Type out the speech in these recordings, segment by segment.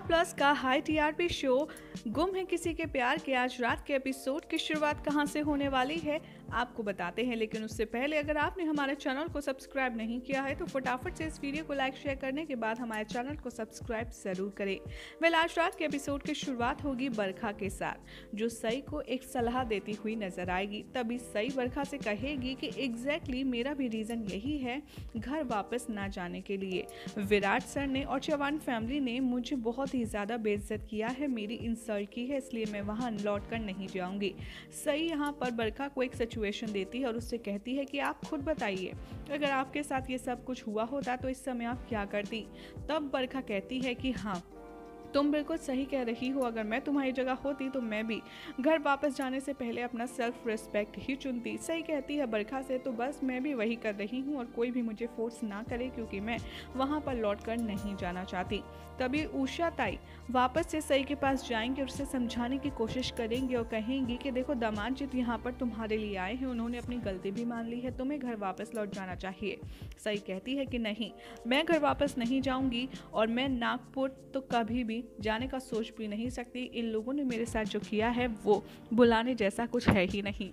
Star Plus का high TRP show गुम है किसी के प्यार के आज रात के एपिसोड की शुरुआत कहाँ से होने वाली है, आपको बताते हैं, लेकिन उससे पहले अगर आपने हमारे चैनल को सब्सक्राइब नहीं किया है तो फटाफट से इस वीडियो को लाइक शेयर करने के बाद हमारे चैनल को सब्सक्राइब ज़रूर करें। वेल, आज रात के एपिसोड की शुरुआत होगी बरखा के साथ, जो सई को एक सलाह देती हुई नज़र आएगी। तभी सई बरखा से कहेगी कि एग्जैक्टली मेरा भी रीज़न यही है, घर वापस ना जाने के लिए। विराट सर ने और चौहान फैमिली ने मुझे बहुत ही ज़्यादा बेइज्जत किया है, मेरी इंसल्ट की है, इसलिए मैं वहाँ लौट कर नहीं जाऊँगी। सही यहाँ पर बरखा को एक सिचुएशन देती है और उससे कहती है कि आप खुद बताइए, अगर आपके साथ ये सब कुछ हुआ होता तो इस समय आप क्या करती? तब बरखा कहती है कि हाँ तुम बिल्कुल सही कह रही हो, अगर मैं तुम्हारी जगह होती तो मैं भी। घर वापस जाने से पहले अपना सेल्फ रिस्पेक्ट ही चुनती। सही कहती है बरखा से तो बस मैं भी वही कर रही हूँ और कोई भी मुझे फोर्स ना करे क्योंकि मैं वहाँ पर लौट कर नहीं जाना चाहती। तभी उषा ताई वापस से सही के पास जाएँगे और उसे समझाने की कोशिश करेंगे और कहेंगी कि देखो दमान जित यहाँ पर तुम्हारे लिए आए हैं, उन्होंने अपनी गलती भी मान ली है, तुम्हें घर वापस लौट जाना चाहिए। सही कहती है कि नहीं, मैं घर वापस नहीं जाऊँगी और मैं नागपुर तो कभी भी जाने का सोच भी नहीं सकती। इन लोगों ने मेरे साथ जो किया है, वो बुलाने जैसा कुछ है ही नहीं।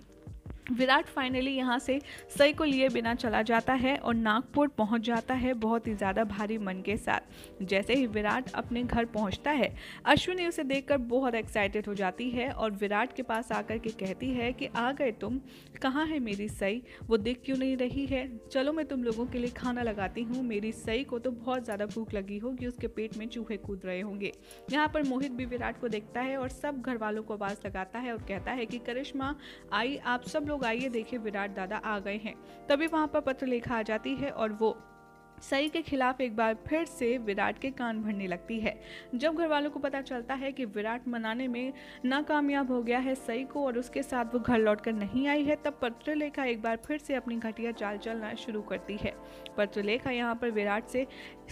विराट फाइनली यहाँ से सई को लिए बिना चला जाता है और नागपुर पहुँच जाता है बहुत ही ज़्यादा भारी मन के साथ। जैसे ही विराट अपने घर पहुँचता है, अश्विनी उसे देखकर बहुत एक्साइटेड हो जाती है और विराट के पास आकर के कहती है कि, आ गए तुम, कहाँ है मेरी सई? वो दिख क्यों नहीं रही है? चलो मैं तुम लोगों के लिए खाना लगाती हूँ। मेरी सई को तो बहुत ज़्यादा भूख लगी होगी, उसके पेट में चूहे कूद रहे होंगे। यहाँ पर मोहित भी विराट को देखता है और सब घर वालों को आवाज़ लगाता है और कहता है कि, करिश्मा, आई, आप सब लोग आइए देखिए विराट दादा आ गए हैं। तभी वहाँ पर पत्र लेखा आ जाती है और वो सई के खिलाफ एक बार फिर से विराट के कान भरने लगती है। जब घर वालों को पता चलता है कि विराट मनाने में नाकामयाब हो गया है सई को और उसके साथ वो घर लौटकर नहीं आई है तब पत्रलेखा एक बार फिर से अपनी घटिया चाल चलना शुरू करती है। पत्रलेखा यहाँ पर विराट से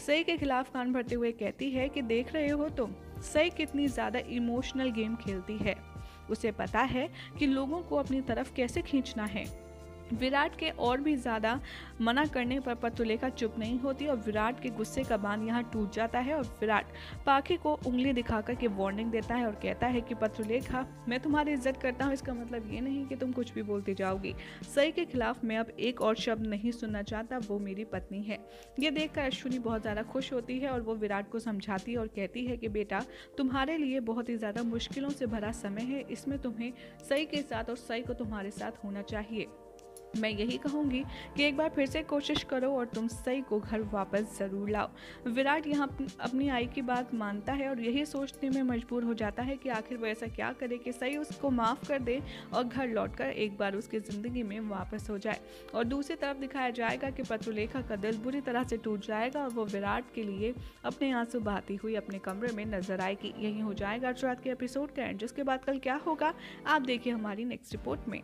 सई के खिलाफ कान भरते हुए कहती है कि देख रहे हो तुम तो, सई कितनी ज़्यादा इमोशनल गेम खेलती है। उसे पता है कि लोगों को अपनी तरफ़ कैसे खींचना है। विराट के और भी ज़्यादा मना करने पर पतुलेखा चुप नहीं होती और विराट के गुस्से का बाँध यहाँ टूट जाता है और विराट पाखी को उंगली दिखाकर के वार्निंग देता है और कहता है कि, पतुलेखा, मैं तुम्हारी इज़्ज़त करता हूँ। इसका मतलब ये नहीं कि तुम कुछ भी बोलती जाओगी। सही के खिलाफ मैं अब एक और शब्द नहीं सुनना चाहता। वो मेरी पत्नी है। ये देखकर अश्विनी बहुत ज़्यादा खुश होती है और वो विराट को समझाती है और कहती है कि, बेटा, तुम्हारे लिए बहुत ही ज़्यादा मुश्किलों से भरा समय है। इसमें तुम्हें सही के साथ और सही को तुम्हारे साथ होना चाहिए। मैं यही कहूँगी कि एक बार फिर से कोशिश करो और तुम सही को घर वापस ज़रूर लाओ। विराट यहाँ अपनी आई की बात मानता है और यही सोचने में मजबूर हो जाता है कि आखिर वो ऐसा क्या करे कि सही उसको माफ़ कर दे और घर लौट कर एक बार उसकी ज़िंदगी में वापस हो जाए। और दूसरी तरफ़ दिखाया जाएगा कि पत्रलेखा का दिल बुरी तरह से टूट जाएगा और वो विराट के लिए अपने आँसू बहाती हुई अपने कमरे में नज़र आएगी। यही हो जाएगा आज रात के एपिसोड का एंड जिसके बाद कल क्या होगा, आप देखिए हमारी नेक्स्ट रिपोर्ट में।